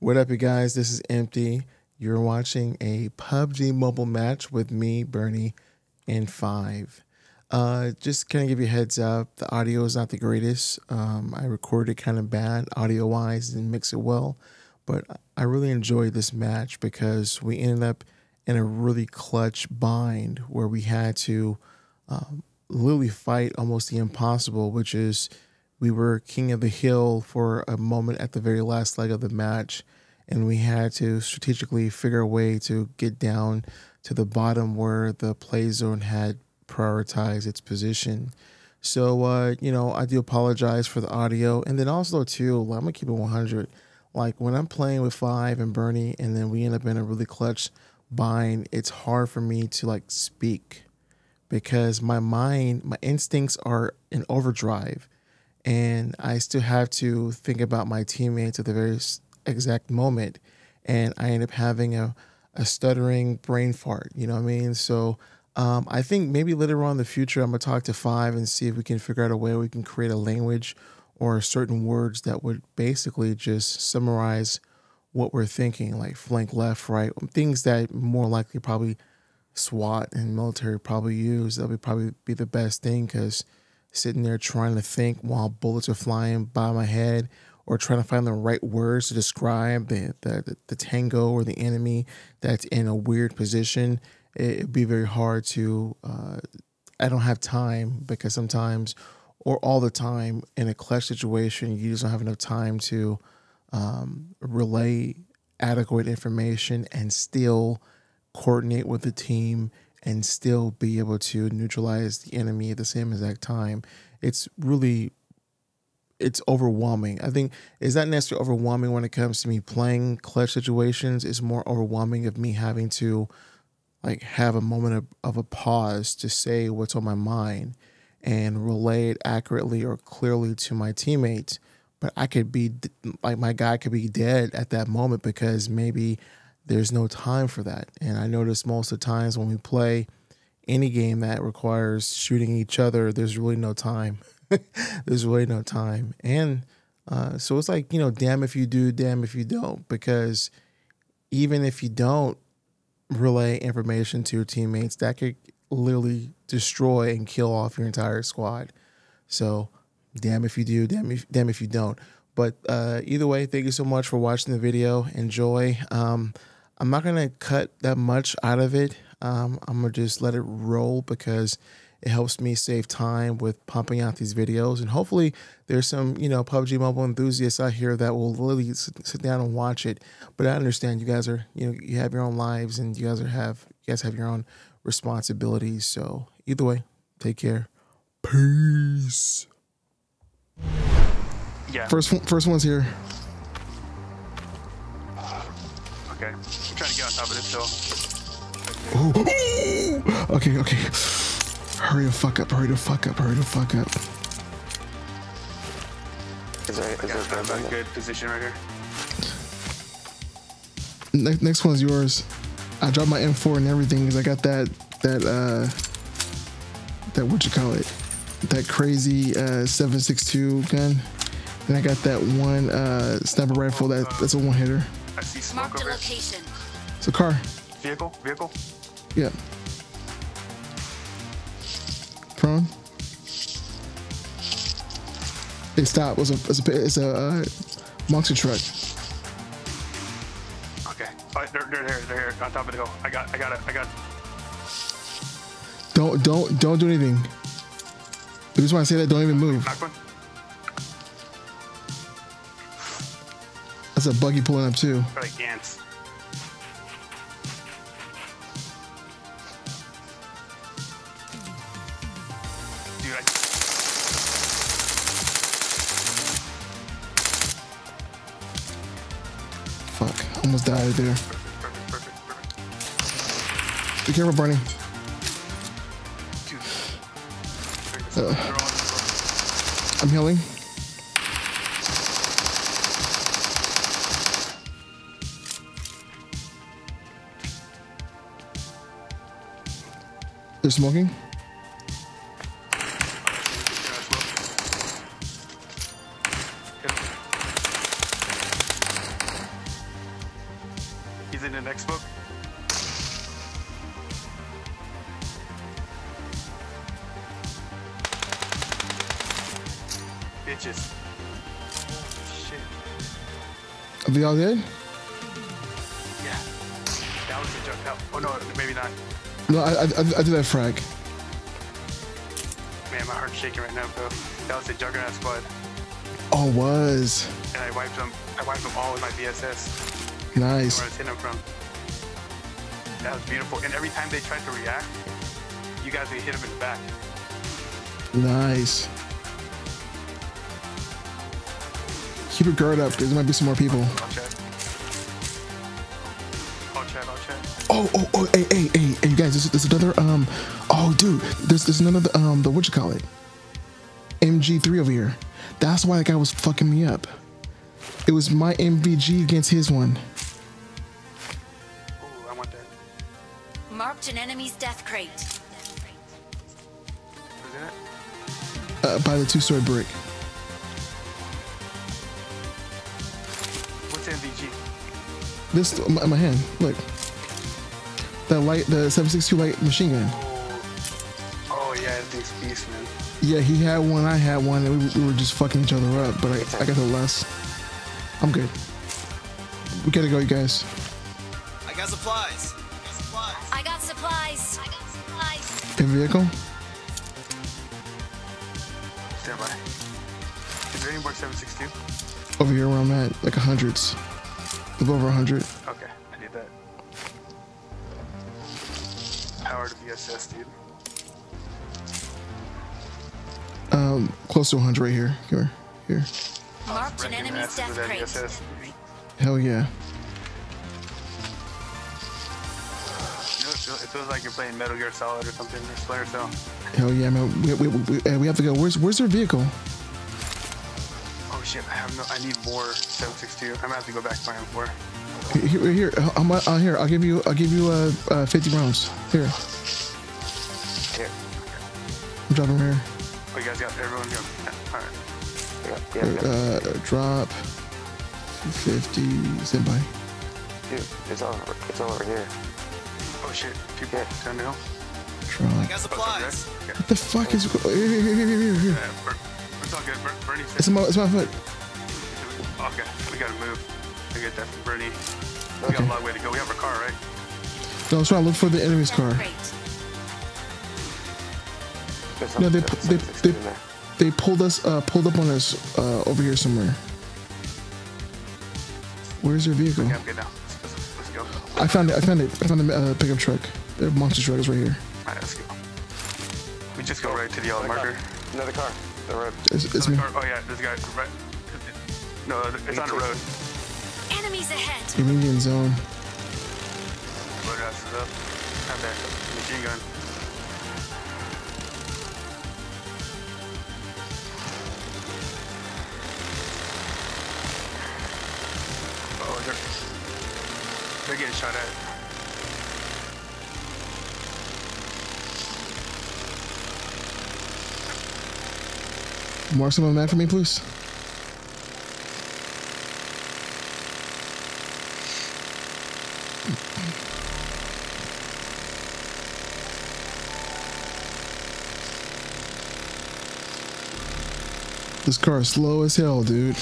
What up, you guys? This is Empty. You're watching a PUBG mobile match with me, Bernie, and Five. Uh, just kind of give you a heads up. The audio is not the greatest. Um, I recorded kind of bad audio wise, didn't mix it well, but I really enjoyed this match because we ended up in a really clutch bind where we had to um, literally fight almost the impossible, which is we were king of the hill for a moment at the very last leg of the match, and we had to strategically figure a way to get down to the bottom where the play zone had prioritized its position. So, uh, you know, I do apologize for the audio, and then also too, I'm gonna keep it 100. Like when I'm playing with Five and Bernie, and then we end up in a really clutch bind, it's hard for me to like speak because my mind, my instincts are in overdrive and I still have to think about my teammates at the very exact moment. And I end up having a, a stuttering brain fart, you know what I mean? So um, I think maybe later on in the future, I'm to talk to Five and see if we can figure out a way we can create a language or certain words that would basically just summarize what we're thinking, like flank left, right, things that more likely probably SWAT and military probably use. That would probably be the best thing because sitting there trying to think while bullets are flying by my head or trying to find the right words to describe the, the, the tango or the enemy that's in a weird position, it'd be very hard to. Uh, I don't have time because sometimes, or all the time, in a clutch situation, you just don't have enough time to um, relay adequate information and still coordinate with the team and still be able to neutralize the enemy at the same exact time. It's really it's overwhelming. I think it's not necessarily overwhelming when it comes to me playing clutch situations. It's more overwhelming of me having to like have a moment of, of a pause to say what's on my mind and relay it accurately or clearly to my teammates. But I could be like my guy could be dead at that moment because maybe there's no time for that. And I notice most of the times when we play any game that requires shooting each other, there's really no time. there's really no time. And uh, so it's like, you know, damn if you do, damn if you don't, because even if you don't relay information to your teammates, that could literally destroy and kill off your entire squad. So damn if you do, damn if, damn if you don't. But uh, either way, thank you so much for watching the video. Enjoy. Um, I'm not gonna cut that much out of it. Um, I'm gonna just let it roll because it helps me save time with pumping out these videos. And hopefully, there's some you know PUBG Mobile enthusiasts out here that will literally sit down and watch it. But I understand you guys are you know you have your own lives and you guys are have you guys have your own responsibilities. So either way, take care. Peace. Yeah. First first one's here. Okay. I'm trying to get on top of this though. Oh. okay, okay. Hurry the fuck up, hurry the fuck up, hurry the fuck up. Is there, is Yeah, there I'm a good position right here. Next, next one's yours. I dropped my M4 and everything because I got that, that, uh, that, what you call it? That crazy, uh, 762 gun. And I got that one, uh, sniper rifle that, that's a one hitter. I see smoke Marked a over here. location. It's a car. Vehicle, vehicle. Yeah. Prone. Hey, stop. It's a, it's a, it's a uh, monster truck. Okay. Oh, they're, they're here. They're here on top of the hill. I got. I got it. I got. It. Don't, don't, don't do anything. The just want to say that, don't even move. Knock one. A buggy pulling up too. They're like ants. Dude, I, Fuck, almost died there. perfect, perfect, perfect. Be careful, Bernie. Dude. Uh. They're all in the road. I'm healing. They're smoking. He's in the next book. Bitches. Shit. Are they all dead? Yeah. That was a joke. Oh no, maybe not. No, I I, I did that frag. Man, my heart's shaking right now, bro. That was a Juggernaut squad. Oh, was And I wiped them. I wiped them all with my VSS. nice. Where I was hitting them from. That was beautiful. And every time they tried to react, you guys would hit them in the back. Nice. Keep your guard up because there might be some more people. I'll Oh, oh, oh, hey, hey, hey, hey, you guys, there's, there's another, um, oh, dude, there's, there's another, um, the, what you call it? MG3 over here. That's why that guy was fucking me up. It was my MVG against his one. Ooh, I want that. Marked an enemy's death crate. Who's in it? Uh, by the two-story brick. What's MVG? This, my, in my hand, look. That light, the 762 light machine gun. Oh, oh yeah, that thing's beast, man. Yeah, he had one, I had one, and we, we were just fucking each other up, but I, I got the less. I'm good. We gotta go, you guys. I got supplies. I got supplies. I got supplies. I got supplies. A vehicle? Stand by. Is there any more 762? Over here where I'm at, like a hundreds. Of over a hundred. Power to VSS, dude. Um, close to 100 right here. Here, here. Marked an enemy's death crate. Hell yeah. It feels, like you're playing Metal Gear Solid or something, or Splinter Cell. Hell yeah, man. We, we, we, we have to go. Where's Where's their vehicle? Oh shit, I have no. I need more 762. I'm gonna have to go back to my M4. Here, here. uh, I'm uh, here. I'll give you. I'll give you uh, uh 50 rounds. Here, Here. I'm dropping here. Oh, you guys got everyone go. Yeah, Alright. Yeah, yeah, yeah. Uh, drop. 50. Stand by. Dude, it's all over, it's all over here. Oh shit, people Yeah. down the hill. Drop. I got supplies. Okay. What the fuck is? Here, here, here, here, here, here. Yeah, Ber- it's all good. Ber- Bernie said. It's my, it's my foot. Okay, we gotta move. I get that from Bernie. We got Okay. a long way to go. We have our car, right? No, I was trying to look for the enemy's car. crate. No, they, they, they, something in there. they pulled us, uh, pulled up on us, uh, over here somewhere. Where's your vehicle? Yeah, I'm good now. Let's, let's, let's go. I found it. I found it. I found the uh, pickup truck. The monster truck is right here. Alright, let's go. We just go right to the yellow marker. Another car. The road. It's, it's Another me. car. Oh yeah, this guy right. No, it's on the road. Enemies ahead. Indian zone. Road ass is up. Have that machine gun. Oh, they're they're getting shot at. Mark some of the map for me, please. This car is slow as hell, dude.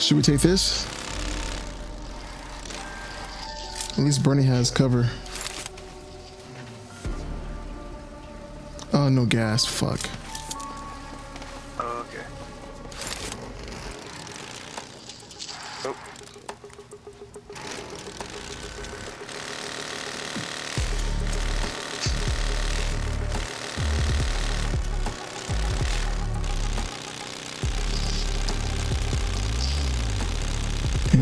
Should we take this? At least Bernie has cover. Oh, no gas. Fuck. Oh, okay.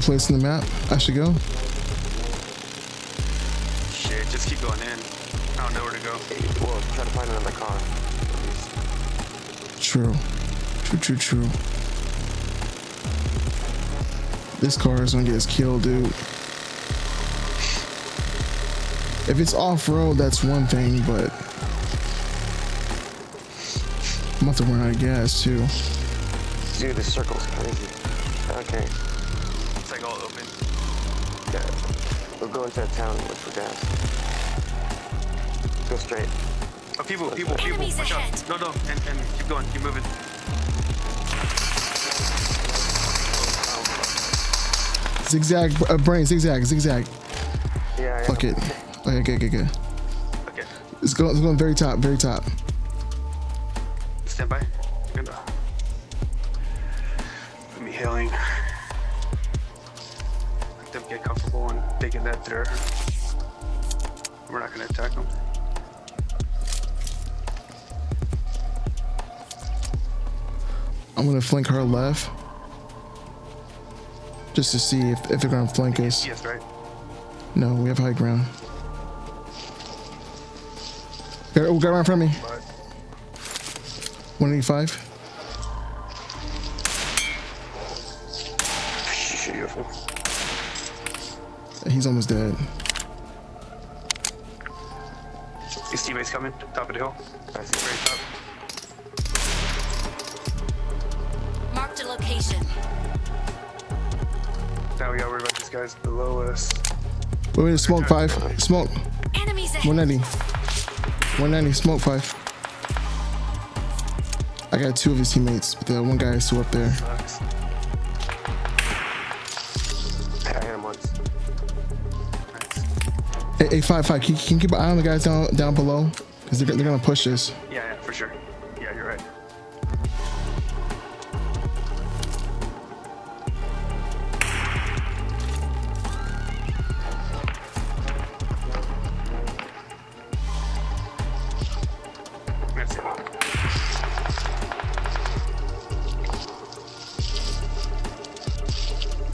Any place in the map I should go? Shit, just keep going in. I don't know where to go. well, try to find another car. at least. True. True, true, true. This car is gonna get us killed, dude. If it's off road, that's one thing, but I'm about to run out of gas too. Dude, this circle's crazy. Okay. It's like all open. Yeah. We're going to a town and look for gas. Go straight. Oh, people, people, people. Enemies Watch out. No, no, and, and keep going, keep moving. Zigzag, uh, brain, zigzag, zigzag. Yeah, yeah. Fuck it. Okay, good, good, good. Okay, It's going, it's going very top, very top. stand by. Get comfortable and taking that through. We're not gonna attack them. I'm gonna flank her left. Just to see if, if they're gonna flank us. Yes, right? No, we have high ground. Got, oh, got right in front of me. But 185. He's almost dead. His teammates coming, top of the hill. I see. Very top. Marked a location. Now we gotta worry about these guys below us. Wait, wait, smoke five. Smoke. Enemies ahead. 190. 190, smoke five. I got two of his teammates, but the one guy is still up there. Hey, five, five. Can, can you keep an eye on the guys down down below? Because they're, they're gonna push this. Yeah, yeah, for sure. Yeah, you're right.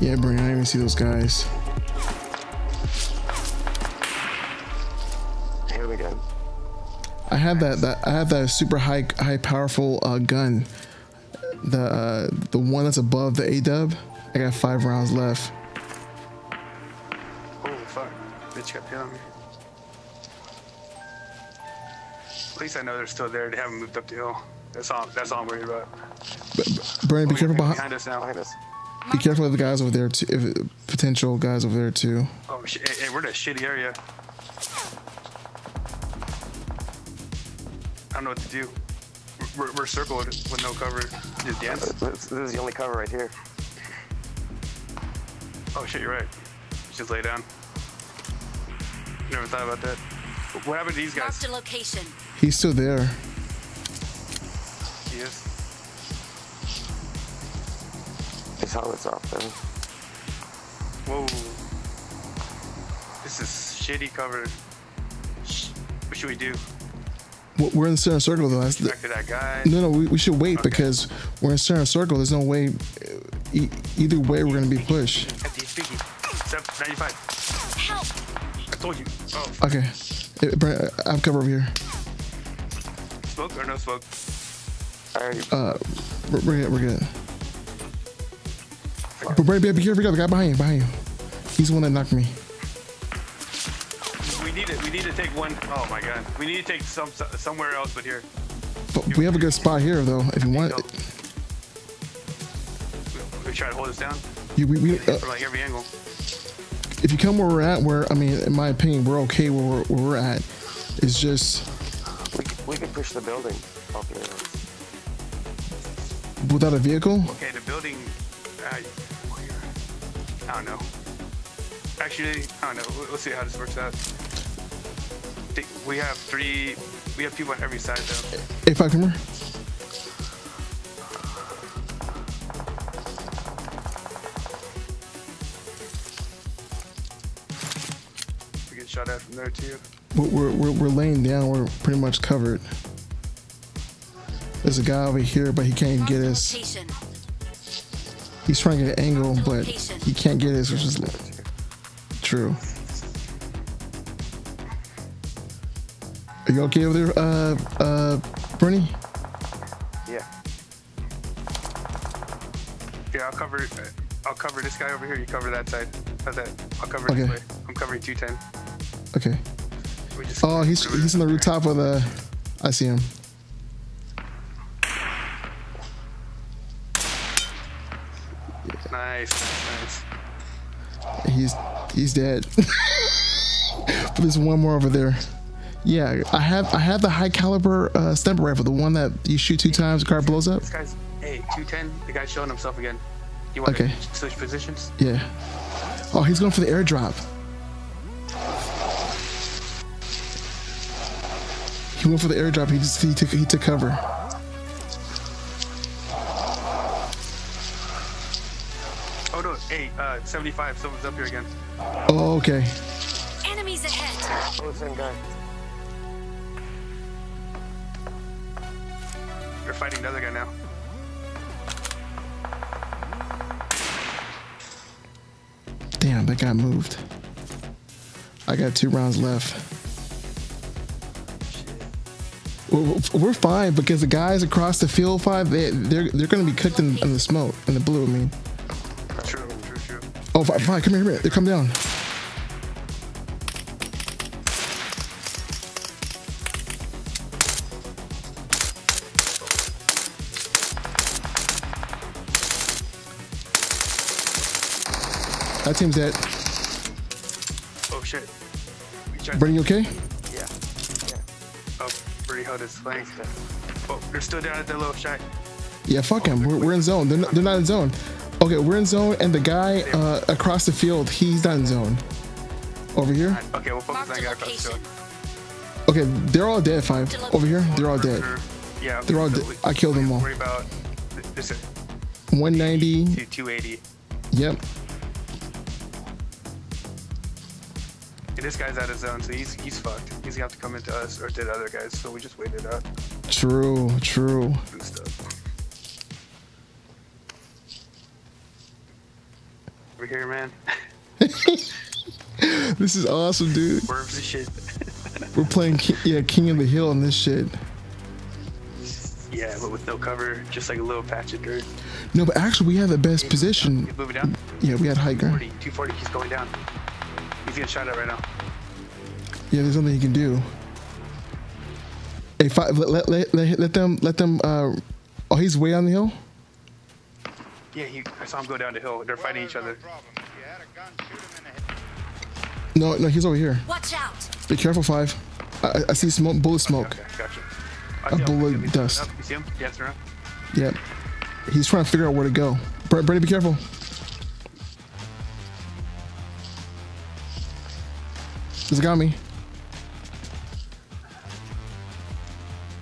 Yeah, Brian, I didn't even see those guys. Have that that I have that super high high powerful uh, gun. The uh, the one that's above the A dub. I got five rounds left. Holy fuck. Bitch got hit on me. At least I know they're still there. They haven't moved up the hill. That's all. That's all I'm worried about. But, Brian, be Oh, careful behind. behind us now. Behind us. Be careful of the guys over there too. If, potential guys over there too. Oh shit! Hey, hey, we're in a shitty area. Don't know what to do. We're, we're circled with no cover. Just dance. This, this is the only cover right here. Oh shit! You're right. Just lay down. Never thought about that. What happened to these guys? Marked a location. He's still there. He is. His helmet's off though. Whoa. This is shitty cover. What should we do? W- We're in the center circle though. That's the, Back to that guy. no, no, we, we should wait Okay. because we're in center circle. There's no way. uh, E- either way, we're gonna be pushed. Empty, speaky. Step 95. Help! I told you. Oh. Okay, I have cover over here. smoke or no smoke? I already. Uh, we're, we're good. We're good. But Brian, be be careful. The guy behind you. Behind you. He's the one that knocked me. We need to. We need to take one oh my god. We need to take some somewhere else, but here. But we have a good spot here though. If you want, We, we try to hold this down you we, we uh, from like every angle. if you come where we're at, where I mean, in my opinion, we're okay where we're, where we're at. It's just We, we can push the building off the air. without a vehicle. Okay, the building. Uh, I don't know. Actually, I don't know. We'll- Let's see how this works out. We have three. We have people on every side though. Hey, five. We get shot at from there too. We're, we're, we're, laying down. We're pretty much covered. There's a guy over here, but he can't get us. He's trying to get an angle, but he can't get us, which is true. Are you okay over there, uh, uh, Bernie? Yeah. Yeah, I'll cover. Uh, I'll cover this guy over here. You cover that side. How's that? I'll cover Okay. this way. I'm covering 210. Okay. Oh, he's he's on the rooftop of the. I see him. Nice, nice. He's he's dead. but there's one more over there. Yeah, I have I have the high caliber uh, sniper rifle, the one that you shoot two times, the car blows up. This guy's hey 210. The guy's showing himself again. You want Okay. to switch positions? Yeah. Oh, he's going for the airdrop. He went for the airdrop. He just he took he took cover. Oh no, hey, uh, 75. Someone's up here again. Oh, okay. Enemies ahead. Oh, the same guy. They're fighting another guy now. Damn, that guy moved. I got two rounds left. We're, we're fine because the guys across the field five, they they're they're gonna be cooked in, in the smoke in the blue. I mean, True, true, true. oh five, five come here, come here. They come down. That dead. Oh shit. Bernie, you okay? Yeah. Oh, Birdie held his flank. Oh, they're still down at the little shack. Yeah, fuck him. We're, we're in zone. They're not, they're not in zone. Okay, we're in zone, and the guy uh, across the field, he's not in zone. Over here. Okay, we'll focus on that guy across the field. Okay, they're all dead. Five over here. They're all dead. Yeah. They're all dead. I killed them all. Worry about th- 190. 280. Yep. This guy's out of zone, so he's he's fucked. He's gonna have to come into us or to the other guys. So we just wait it out True. True. We're here, man. This is awesome, dude. Worms and shit. We're playing Ki- yeah King of the Hill on this shit. yeah, but with no cover, just like a little patch of dirt. No, but actually we have the best position. Moving down. Yeah, we had high ground. 40, 240. He's going down. He's getting shot at right now. Yeah, there's nothing you can do. Hey, five. Let let let, let, let them let them. Uh, oh, he's way on the hill. Yeah, he, I saw him go down the hill. They're fighting each other. No, no, he's over here. Watch out. Be careful, five. I, I- I see smoke, bullet smoke. Okay, gotcha. I A see him. bullet dust. You see him? Yes, around. Yep. He's trying to figure out where to go. Bre- Brady, be careful. This got me.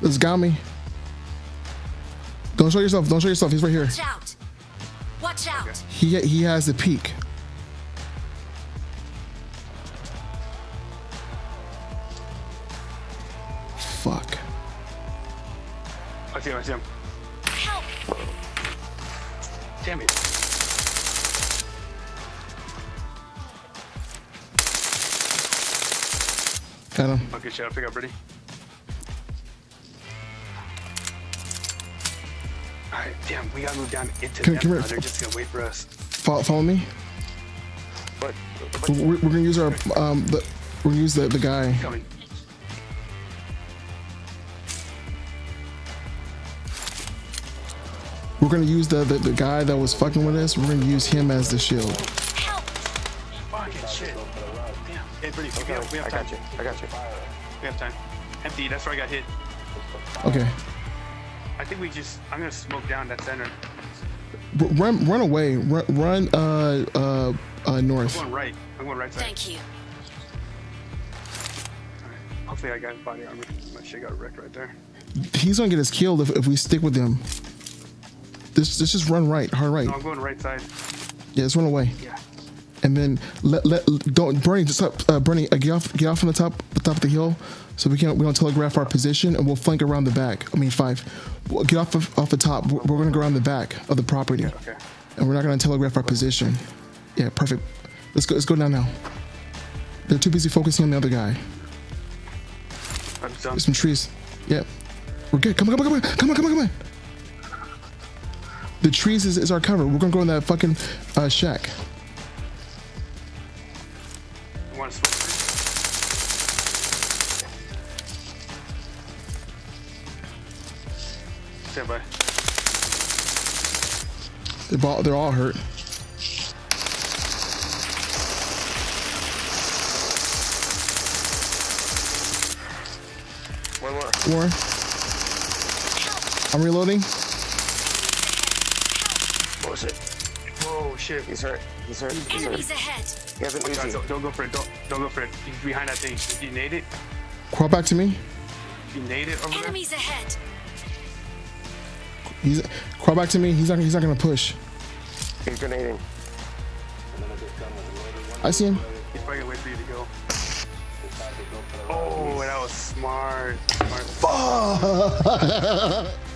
This got me. Don't show yourself. Don't show yourself. He's right here. Watch out. Watch out. He he has the peak. Got him. Okay, shit. I'll pick up, ready? Alright, damn. we gotta move down into come, them. Come here. They're just gonna wait for us. Follow, follow me. What? We're, we're gonna use our um. The, we're gonna use the the guy. Coming. We're gonna use the, the the guy that was fucking with us. We're gonna use him as the shield. Help. Fucking shit. Damn. Hey, Brittany, we have, we have I time. got you. I got you. We have time. Empty. That's where I got hit. Okay. I think we just. I'm gonna smoke down that center. Run run away. Run run uh uh uh I'm going right. I'm going right side. Thank you. Hopefully, I got body armor. My shit got wrecked right there. He's gonna get us killed if, if we stick with him. This let's just run right, hard right. No, I'm going right side. Yeah, let's run away. Yeah. And then let let don't Bernie just up uh, Bernie uh, get off get off from the top the top of the hill so we can we don't telegraph our position and we'll flank around the back. I mean five. We'll get off of, off the top. We're, we're gonna go around the back of the property. Okay. And we're not gonna telegraph our position. Yeah, perfect. Let's go let's go down now. They're too busy focusing on the other guy. There's some trees. Yep. We're good. Come on, come on, come on, come on, come on, come on. The trees is, is our cover. We're gonna go in that fucking uh, shack. They're all, they're all hurt. One more. More. I'm reloading. What was it? Oh shit. He's hurt. He's hurt. He's Enemies hurt. ahead. He has an Watch don't, don't go for it. Don't, don't go for it. He's behind that thing. You need it. Crawl back to me. You need it over Enemies there. ahead. He's crawl back to me. He's not. He's not gonna push. He's grenading. I see him. He's probably gonna wait for you to go. Oh, that was smart. Smart. Fuck.